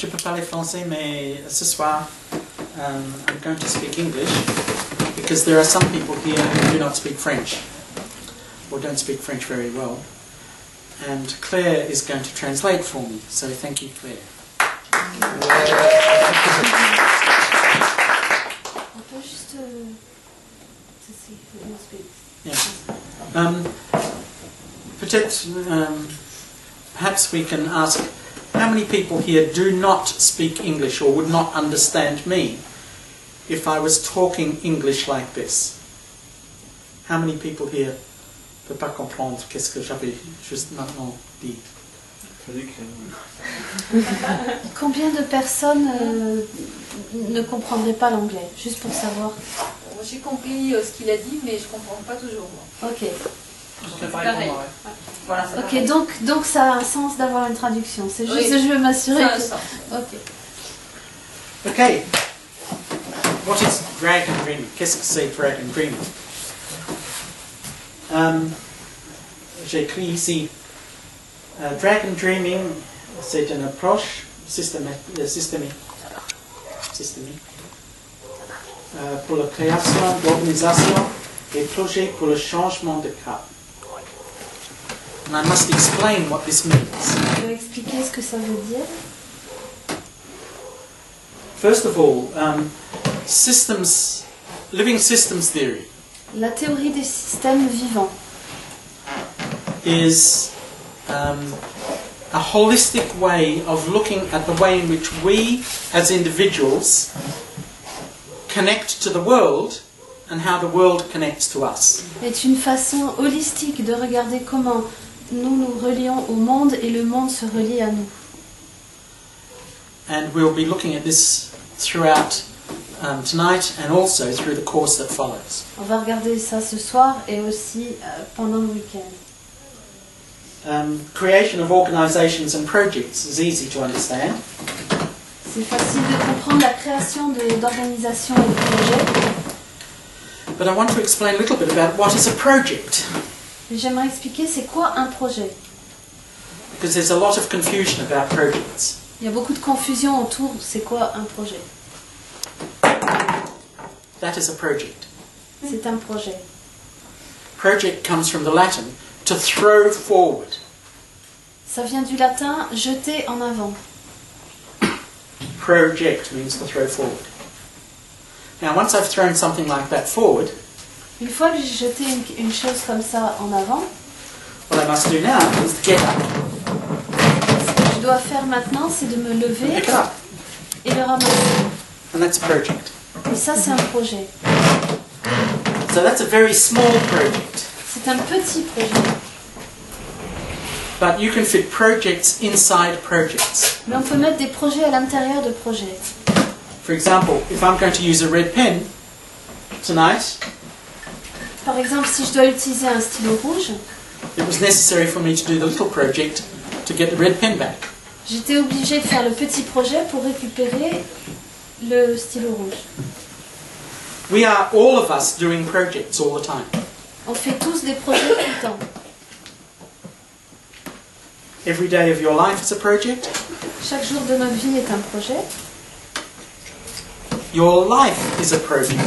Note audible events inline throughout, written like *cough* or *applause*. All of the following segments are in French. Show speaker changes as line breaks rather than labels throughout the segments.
je peux parler français, mais ce soir, um, I'm going to speak English because there are some people here who do not speak French or don't speak French very well. And Claire is going to translate for me, so thank you, Claire.
On peut juste. euh, to see who speaks.
Yeah. Um, um, perhaps we can ask how many people here do not speak English or would not understand me if I was talking English like this? How many people here? Ne peuvent pas comprendre qu'est-ce que j'avais juste maintenant dit? *laughs*
Combien de personnes euh, ne comprendraient pas l'anglais? Juste pour savoir.
J'ai compris euh, ce qu'il a dit, mais je comprends pas toujours. Moi.
Ok.
Pareil. Voilà, ça
Ok, donc, donc ça a un sens d'avoir une traduction. C'est juste
Oui.
que je veux m'assurer
Ça a un
que.
sens.
Ok.
Okay. What is dragon dreaming? Qu'est-ce que c'est dragon dreaming? Um, J'ai écrit ici euh, Dragon dreaming, c'est une approche systémique, euh, systémique, systémique euh, pour la création d'organisation et projets pour le changement de cap. And I must explain what this means.
Expliquer ce que ça veut dire.
First of all, um, systems, living systems theory
La théorie des systèmes vivants
is um, a holistic way of looking at the way in which we as individuals connect to the world and how the world connects to us.
est une façon holistique de regarder comment nous nous relions au monde et le monde se relie à nous.
And we'll be looking at this throughout um, tonight and also through the course that follows.
On va regarder ça ce soir et aussi euh, pendant le week-end.
Um, creation of organizations and projects is easy to understand.
C'est facile de comprendre la création d'organisations et de projets.
But I want to explain a little bit about what is a project,
J'aimerais expliquer c'est quoi un projet?
because there's a lot of confusion about projects.
Il y a beaucoup de confusion autour c'est quoi un projet?
That is a project.
C'est un projet.
Project comes from the Latin to throw forward.
Ça vient du latin jeter en avant.
Project means to throw forward. Now, once I've thrown something like that forward,
Une fois que j'ai jeté une, une chose comme ça en avant,
what I must do now is to get up,
ce que je dois faire maintenant c'est de me lever
pick it up,
et le ramasser.
and that's a project.
Et ça c'est un projet.
So that's a very small project,
C'est un petit projet.
but you can fit projects inside projects.
Mais on peut mettre des projets à l'intérieur de projets.
For example, if I'm going to use a red pen tonight,
Par exemple, si je dois utiliser un stylo rouge,
it was necessary for me to do the little project to get the red pen back.
j'étais obligée de faire le petit projet pour récupérer le stylo rouge.
We are all of us doing projects all the time.
On fait tous des projets tout le temps.
Every day of your life is a project.
Chaque jour de notre vie est un projet.
Your life is a project.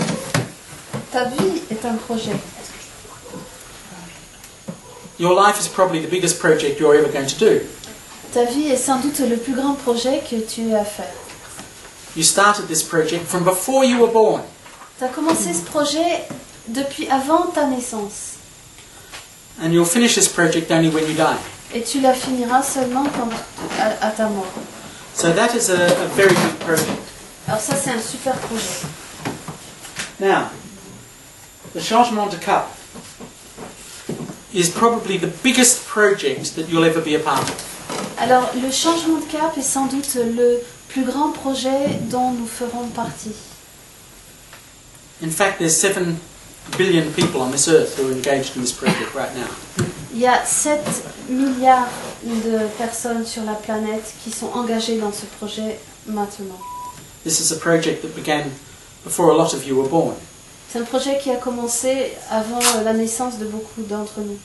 Ta vie est un projet.
Your life is probably the biggest project you're ever going to do.
Ta vie est sans doute le plus grand projet que tu aies à faire.
You started this project from before you were born.
Tu as commencé ce projet depuis avant ta naissance.
And you'll finish this project only when you die.
Et tu la finiras seulement quand, à, à ta mort.
So that is a, a very big project.
Alors ça, c'est un super projet.
Now, the changement de cap is probably the biggest project that you'll ever be a part of.
Alors, le changement de cap est sans doute le plus grand projet dont nous ferons partie.
In fact, there's 7 billion people on this earth who are engaged in this project right now.
Il y a 7 milliards de personnes sur la planète qui sont engagées dans ce projet maintenant.
This is a project that began before a lot of you were born.
C'est un projet qui a commencé avant la naissance de beaucoup d'entre nous.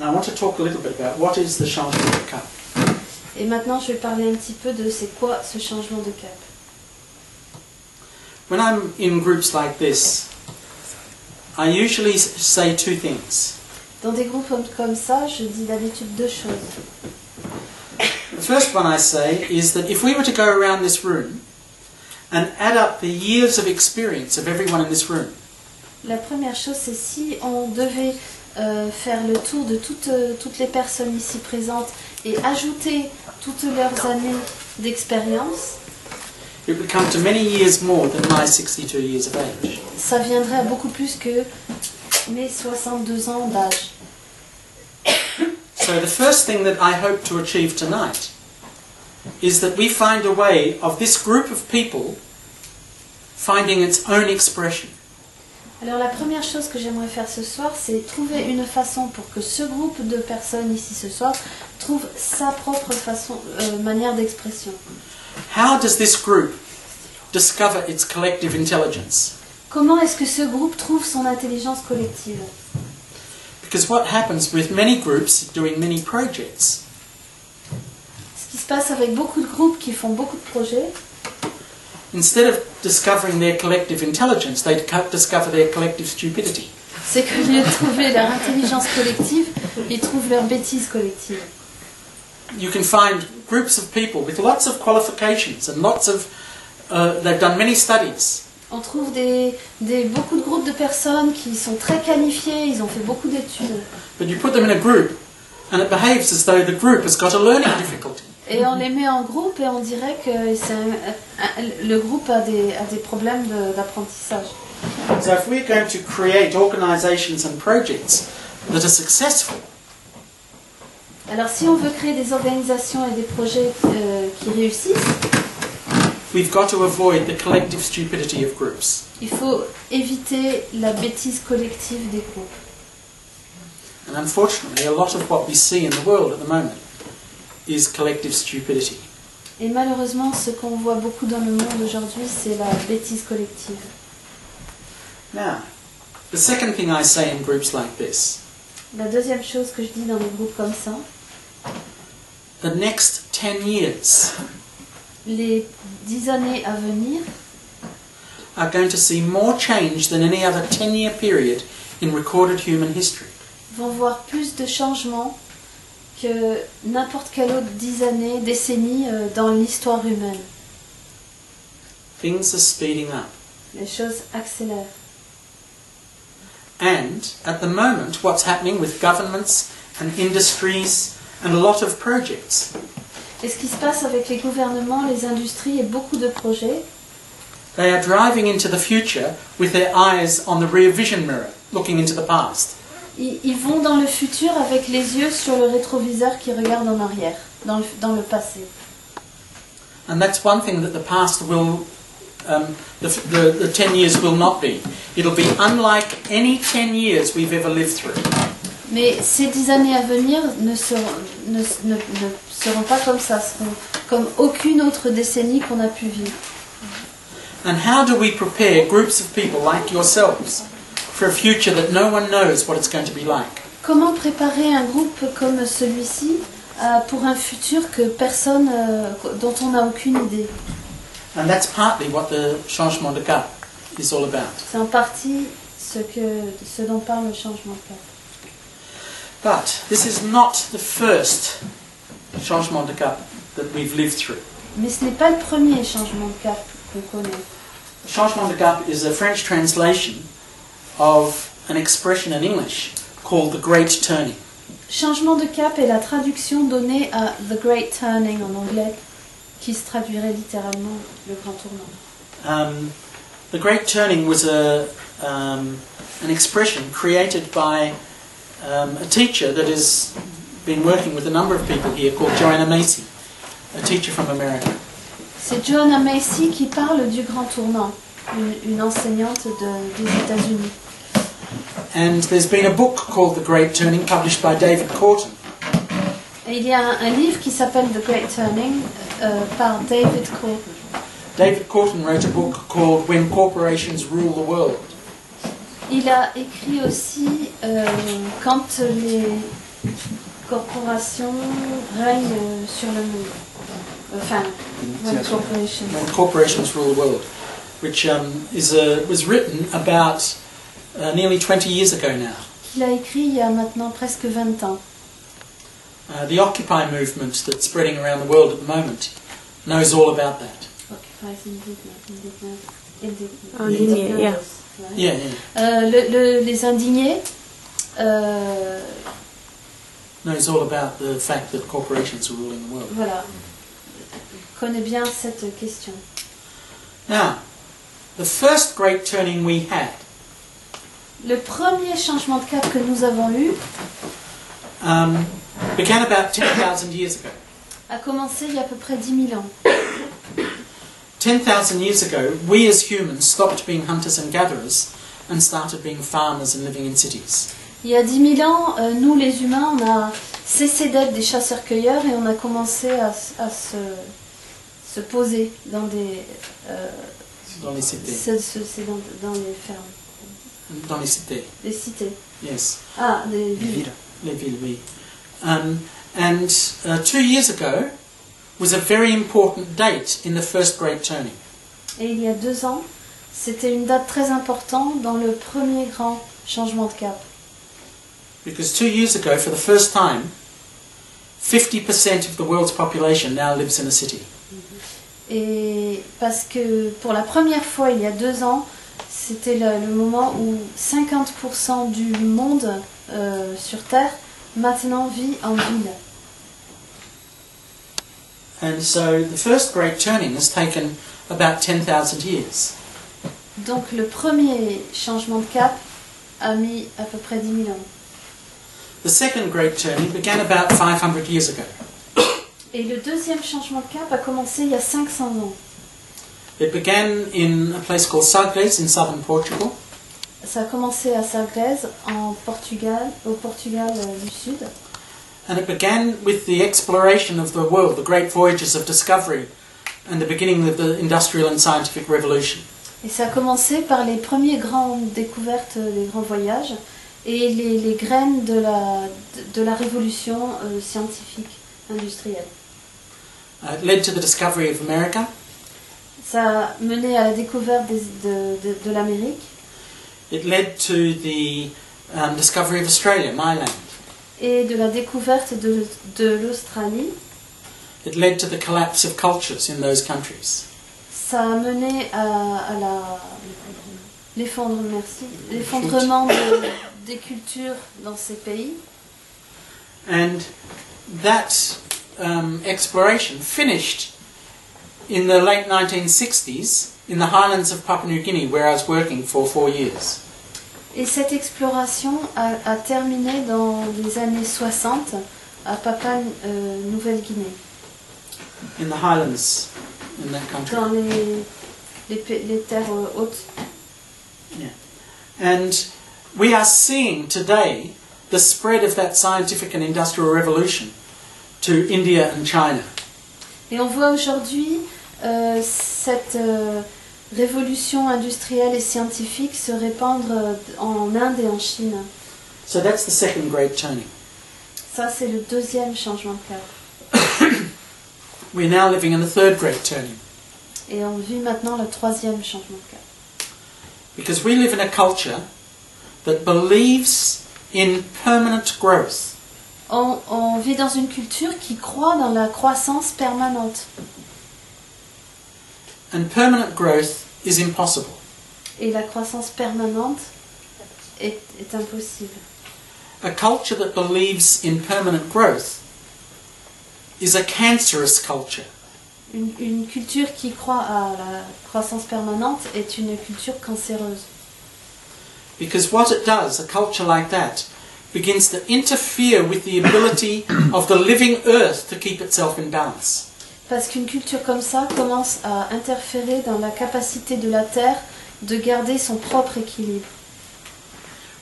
And I want to talk a little bit about what is the changement de cap.
Et maintenant, je vais parler un petit peu de c'est quoi ce changement de cap.
When I'm in groups like this, I usually say two things.
Dans des groupes comme- comme ça, je dis d'habitude deux choses.
The first one I say is that if we were to go around this room and add up the years of experience of everyone in this room,
La première chose, c'est si on devait euh, faire le tour de toutes, euh, toutes les personnes ici présentes et ajouter toutes leurs années d'expérience,
it would come to many years more than my 62 years of age.
ça viendrait à beaucoup plus que mes 62 ans d'âge.
So the first thing that I hope to achieve tonight is that we find a way of this group of people finding its own expression.
Alors la première chose que j'aimerais faire ce soir, c'est trouver une façon pour que ce groupe de personnes ici ce soir trouve sa propre façon, euh, manière d'expression.
How does this group discover its collective intelligence?
Comment est-ce que ce groupe trouve son intelligence collective?
Because what happens with many groups doing many projects
qui se passe avec beaucoup de groupes qui font beaucoup de projets,
Instead of discovering their collective intelligence, they co- discover their collective stupidity.
c'est qu'au lieu de trouver leur intelligence collective, ils trouvent leur bêtise collective.
You can find groups of people with lots of qualifications and lots of, uh, they've done many studies,
On trouve des, des- beaucoup de groupes de personnes qui sont très qualifiés, ils ont fait beaucoup d'études.
but you put them in a group and it behaves as though the group has got a learning difficulty.
Et on les met en groupe et on dirait que un- le groupe a des, a des problèmes d'apprentissage.
So if we're going to create organisations and projects that are successful,
Alors si on veut créer des organisations et des projets euh, qui réussissent,
we've got to avoid the collective stupidity of groups.
il faut éviter la bêtise collective des groupes.
And unfortunately, a lot of what we see in the world at the moment is collective stupidity.
Et malheureusement, ce qu'on voit beaucoup dans le monde aujourd'hui, c'est la bêtise collective.
Now, the second thing I say in groups like this
La deuxième chose que je dis dans des groupes comme ça,
the next 10 years
les dix années à venir
are going to see more change than any other 10 year period in recorded human history.
vont voir plus de changements que n'importe quelle autre dix années, décennie euh, dans l'histoire humaine.
Things are speeding up.
Les choses accélèrent.
And at the moment, what's happening with governments and industries and a lot of projects?
Et ce qui se passe avec les gouvernements, les industries et beaucoup de projets,
They are driving into the future with their eyes on the rear vision mirror, looking into the past.
Ils, ils vont dans le futur avec les yeux sur le rétroviseur qui regarde en arrière, dans le, dans le passé.
And that's one thing that the past will, um, the, the, the 10 years will not be. It'll be unlike any 10 years we've ever lived through.
Mais ces dix années à venir ne seront, ne, ne- ne seront pas comme ça, seront comme aucune autre décennie qu'on a pu vivre.
And how do we prepare groups of people like yourselves for a future that no one knows what it's going to be like?
Comment préparer un groupe comme celui-ci euh, pour un futur que personne, euh, dont on n'a aucune idée?
And that's partly what the changement de cap is all about.
C'est en partie ce, que, ce dont parle le changement de cap.
But this is not the first changement de cap that we've lived through.
Mais ce n'est pas le premier changement de cap qu'on connaît.
Changement de cap is a French translation of an expression in English called the Great Turning.
Changement de cap est la traduction donnée à The Great Turning en anglais, qui se traduirait littéralement le grand tournant.
Um, the Great Turning was a, um, an expression created by um, a teacher that has been working with a number of people here called Joanna Macy, a teacher from America.
C'est Joanna Macy qui parle du grand tournant, une, une enseignante de- des États-Unis.
And there's been a book called The Great Turning published by David Corton.
Et il y a un, un livre qui s'appelle The Great Turning euh, par David Cope.
David Corton wrote a book called When Corporations Rule the World.
Il a écrit aussi euh, quand les corporation règne euh, sur le monde. Enfin, one corporation.
when corporations rule the world, which um, is a, was written about uh, nearly 20 years ago now.
Qu'il a écrit il y a maintenant presque 20 ans.
Uh, the Occupy movement that's spreading around the world at the moment knows all about that.
Indigné, yeah.
Yeah, yeah.
Euh, le- le- les indignés, euh,
Knows all about the fact that corporations are ruling the world.
voilà, connaît bien cette question.
Now, the first great turning we had
Le premier changement de cap que nous avons eu
um, began about 10,000 years ago.
a commencé il y a à peu près 10 000 ans.
10,000 years ago, we as humans stopped being hunters and gatherers and started being farmers and living in cities.
Il y a 10 000 ans, euh, nous les humains, on a cessé d'être des chasseurs-cueilleurs et on a commencé à, se, se poser dans des, euh,
Dans les cités.
se- se- c'est dans, dans les fermes,
Dans les cités,
des cités.
yes.
Ah, des villes.
Les villes, oui. Um, and uh, two years ago was a very important date in the first great turning.
Et il y a deux ans, c'était une date très importante dans le premier grand changement de cap.
Because two years ago, for the first time, 50% of the world's population now lives in a city.
Et parce que pour la première fois, il y a deux ans, c'était le, le moment où 50% du monde euh, sur Terre maintenant vit en ville.
And so the first great turning has taken about 10,000 years.
Donc le premier changement de cap a mis à peu près 10 000 ans.
The second great turning began about 500 years ago.
Et le deuxième changement de cap a commencé il y a 500 ans.
It began in a place called Sagres in southern Portugal.
Ça a commencé à Sagres, en Portugal, au Portugal euh, du Sud.
And it began with the exploration of the world, the great voyages of discovery, and the beginning of the industrial and scientific revolution.
Et ça a commencé par les premières grandes découvertes, euh, les grands voyages, et les, les graines de la, de, de la révolution euh, scientifique, industrielle.
Uh, it led to the discovery of America.
Ça a mené à la découverte des- de, de, de l'Amérique
It led to the um, discovery of Australia, my land.
et de la découverte de, de l'Australie.
It led to the collapse of cultures in those countries.
Ça a mené à, à la l'effondrement, merci, l'effondrement de- des cultures dans ces pays.
And that um, exploration finished in the late 1960s in the highlands of Papua New Guinea, where I was working for four years.
Et cette exploration a, a terminé dans les années 60 à Papua euh, Nouvelle-Guinée,
In the highlands in that country.
dans les, les, les terres euh, hautes.
And we are seeing today the spread of that scientific and industrial revolution to India and China.
Et on voit aujourd'hui euh, cette euh, révolution industrielle et scientifique se répandre euh, en Inde et en Chine.
So that's the second great turning.
Ça, c'est le deuxième changement de cap. *coughs*
We're now living in the third great turning
Et on vit maintenant le troisième changement de cap.
because we live in a culture that believes in permanent growth.
On, on vit dans une culture qui croit dans la croissance permanente.
And permanent growth is impossible.
Et la croissance permanente est, est impossible.
A culture that believes in permanent growth is a cancerous culture.
Une, une culture qui croit à la croissance permanente est une culture cancéreuse.
Because what it does, a culture like that, begins to interfere with the ability of the living earth to keep itself in balance.
Parce qu'une culture comme ça commence à interférer dans la capacité de la Terre de garder son propre équilibre.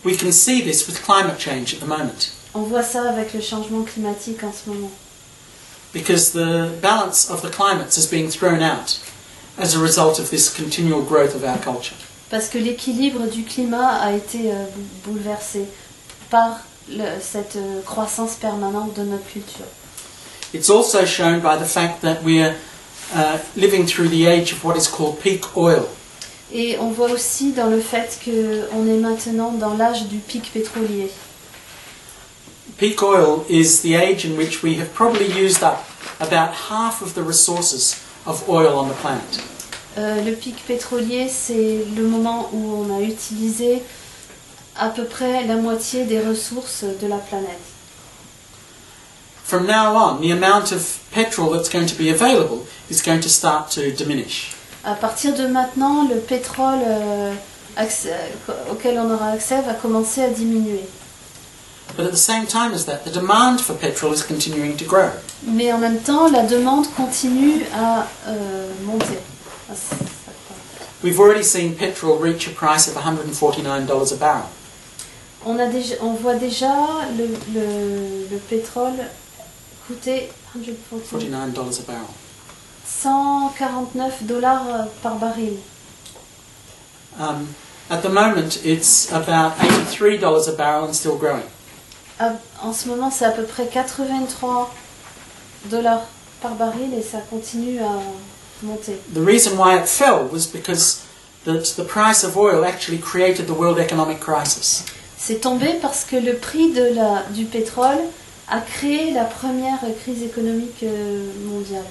We can see this with climate change at the moment.
On voit ça avec le changement climatique en ce moment.
Because the balance of the climates is being thrown out as a result of this continual growth of our culture.
Parce que l'équilibre du climat a été euh, bou- bouleversé par le- cette euh, croissance permanente de notre culture.
It's also shown by the fact that we're uh, living through the age of what is called peak oil.
Et on voit aussi dans le fait qu'on est maintenant dans l'âge du pic pétrolier.
Peak oil is the age in which we have probably used up about half of the resources of oil on the planet.
Euh, le pic pétrolier, c'est le moment où on a utilisé à peu près la moitié des ressources de la planète.
From now on, the amount of petrol that's going to be available is going to start to diminish.
À partir de maintenant, le pétrole euh, accès- auquel on aura accès va commencer à diminuer.
But at the same time as that, the demand for petrol is continuing to grow.
Mais en même temps, la demande continue à euh, monter. s'accroître.
We've already seen petrol reach a price of $149 a barrel.
On, a déjà, on voit déjà le, le, le pétrole coûter 140
$49 a barrel.
149 dollars par baril.
Um, at the moment, it's about $83 a barrel and still growing.
En ce moment, c'est à peu près 83 dollars par baril et ça continue à monter.
The reason why it fell was because that the price of oil actually created the world economic crisis.
C'est tombé parce que le prix de la, du pétrole a créé la première crise économique euh, mondiale,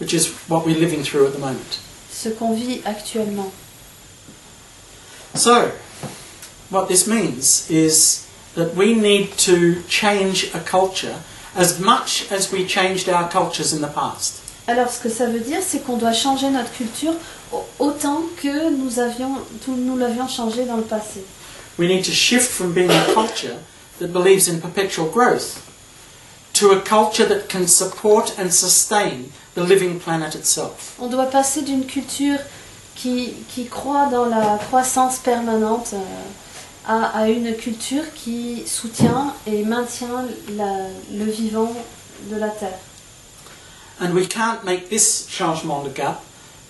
which is what we're living through at the moment.
ce qu'on vit actuellement.
So, what this means is that we need to change a culture as much as we changed our cultures in the past.
Alors ce que ça veut dire, c'est qu'on doit changer notre culture au- autant que nous avions, nous l'avions changé dans le passé.
We need to shift from being a culture that believes in perpetual growth to a culture that can support and sustain the living planet itself.
On doit passer d'une culture qui, qui croit dans la croissance permanente euh, à, à une culture qui soutient et maintient la- le vivant de la Terre.
And we can't make this changement de cap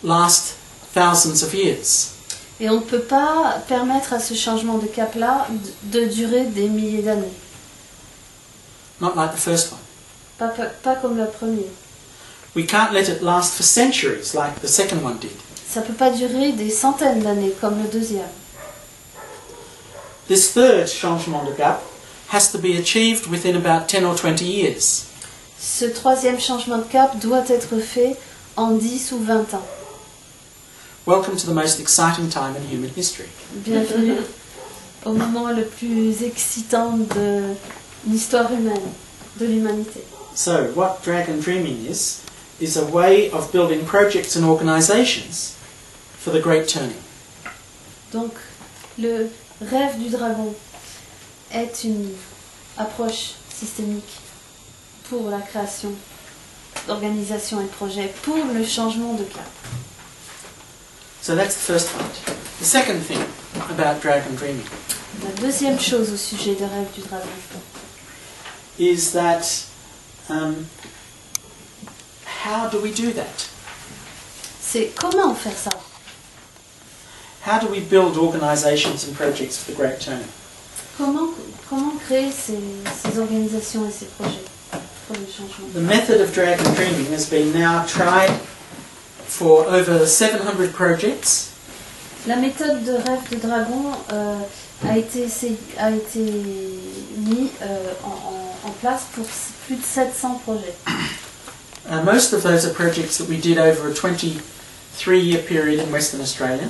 last thousands of years.
Et on ne peut pas permettre à ce changement de cap-là de, durer des milliers d'années.
Not like the first one.
Pas, pas, pas comme le premier.
We can't let it last for centuries like the second one did.
Ça ne peut pas durer des centaines d'années comme le deuxième.
This third changement de cap has to be achieved within about 10 or 20 years.
Ce troisième changement de cap doit être fait en 10 ou 20 ans.
Welcome to the most exciting time in human history.
Bienvenue *laughs* au moment le plus excitant de l'histoire humaine, de l'humanité.
So, what Dragon Dreaming is, is a way of building projects and organizations for the Great Turning.
Donc, le rêve du dragon est une approche systémique pour la création d'organisations et de projets pour le changement de cap.
So that's the first point. The second thing about Dragon Dreaming
La deuxième chose au sujet des rêves du dragon,
is that um, how do we do that?
c'est comment faire ça?
How do we build organizations and projects for the Great Turning?
Comment, comment créer ces, ces organisations et ces projets pour le changement?
The method of Dragon Dreaming has been now tried for over 700 projects
La méthode de rêve de dragon euh, a été, a été mise euh, en, en- en place pour plus de 700 projets. *coughs*
Uh, most of those are projects that we did over a 23 year period in Western Australia.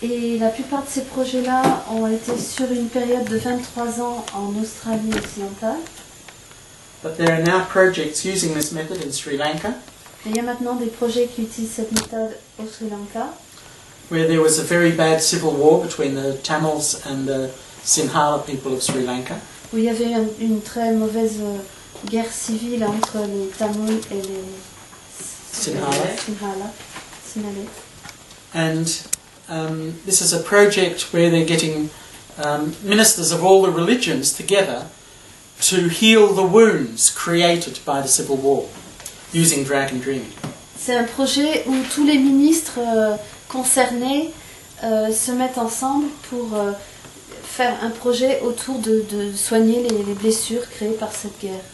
Et la plupart de ces projets-là ont été sur une période de 23 ans en Australie occidentale.
But there are now projects using this method in Sri Lanka,
Et il y a maintenant des projets qui utilisent cette méthode au Sri Lanka,
where there was a very bad civil war between the Tamils and the Sinhala people of Sri Lanka.
Où il y avait une, une très mauvaise euh, guerre civile entre les Tamouls et les
Sinhala.
Sinhala. Sinhalais.
And um, this is a project where they're getting um, ministers of all the religions together to heal the wounds created by the civil war using Dragon Dreaming.
C'est un projet où tous les ministres euh, concernés euh, se mettent ensemble pour euh, faire un projet autour de, soigner les blessures créées par cette guerre.